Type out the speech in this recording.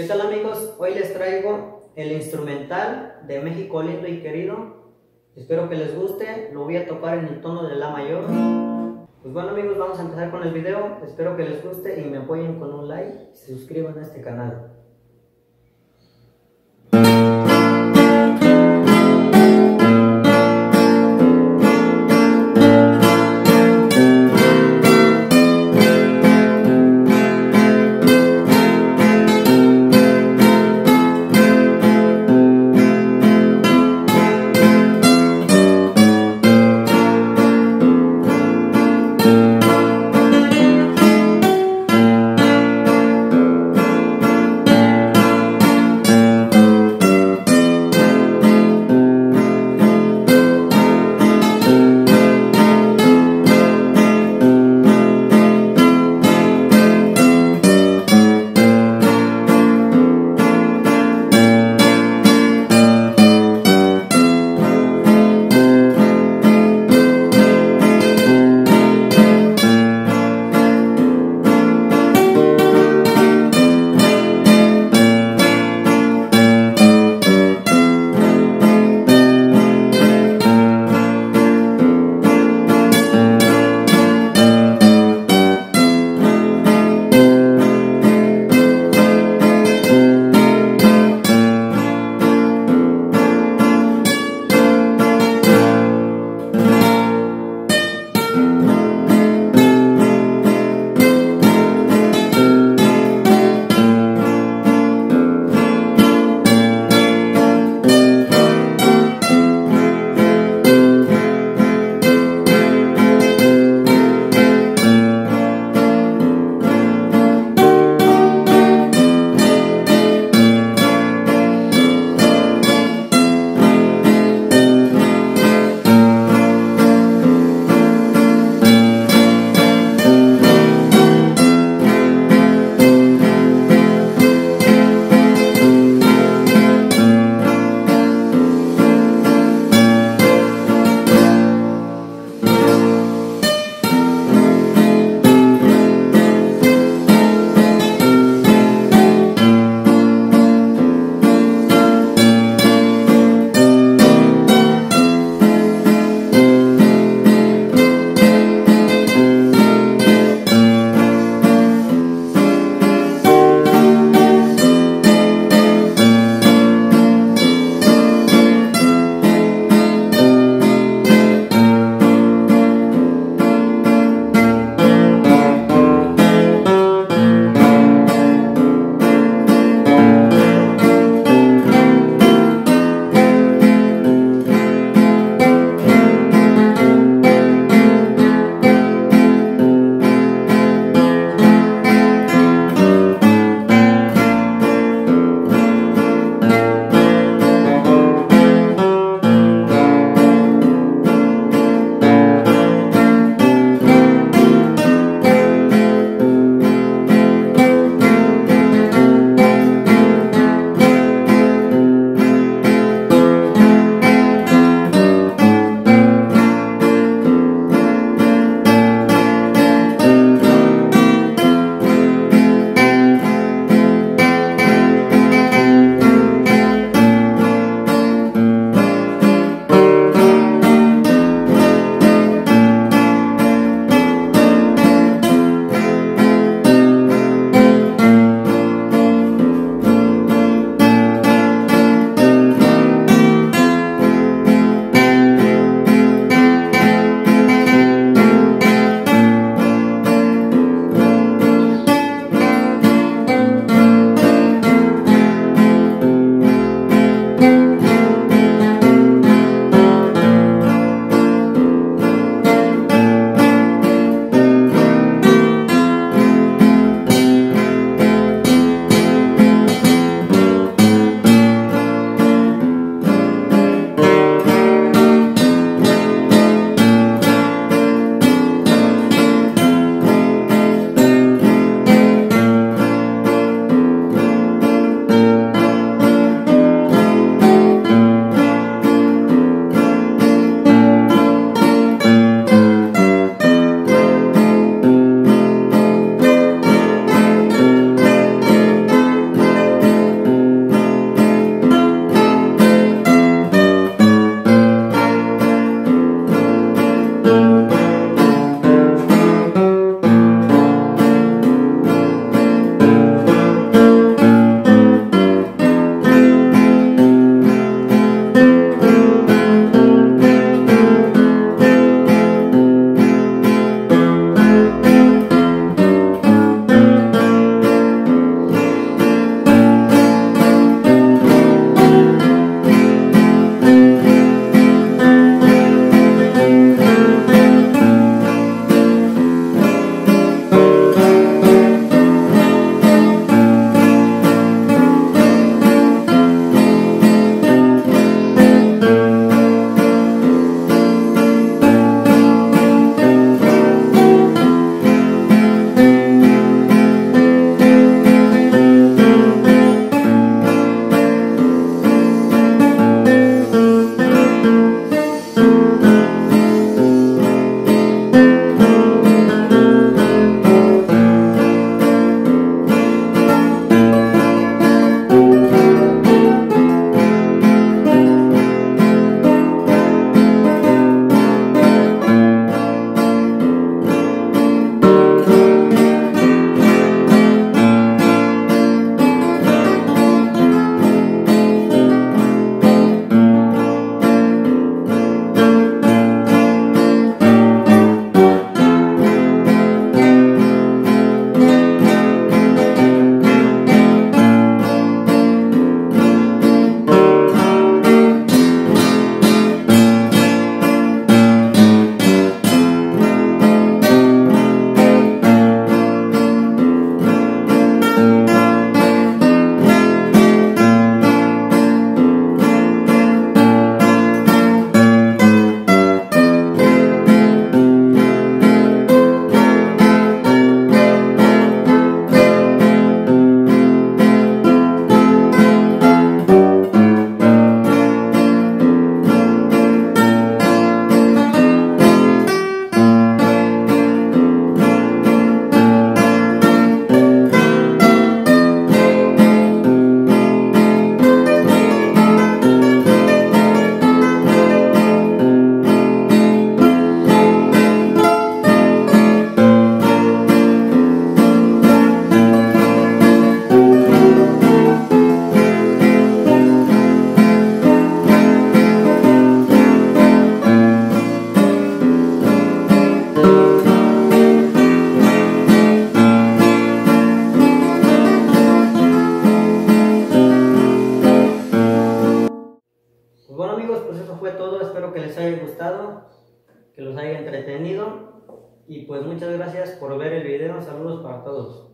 ¿Qué tal amigos? Hoy les traigo el instrumental de México lindo y querido. Espero que les guste. Lo voy a tocar en el tono de La mayor. Pues bueno amigos, vamos a empezar con el video. Espero que les guste y me apoyen con un like y se suscriban a este canal. Les haya gustado, que los haya entretenido y pues muchas gracias por ver el video, saludos para todos.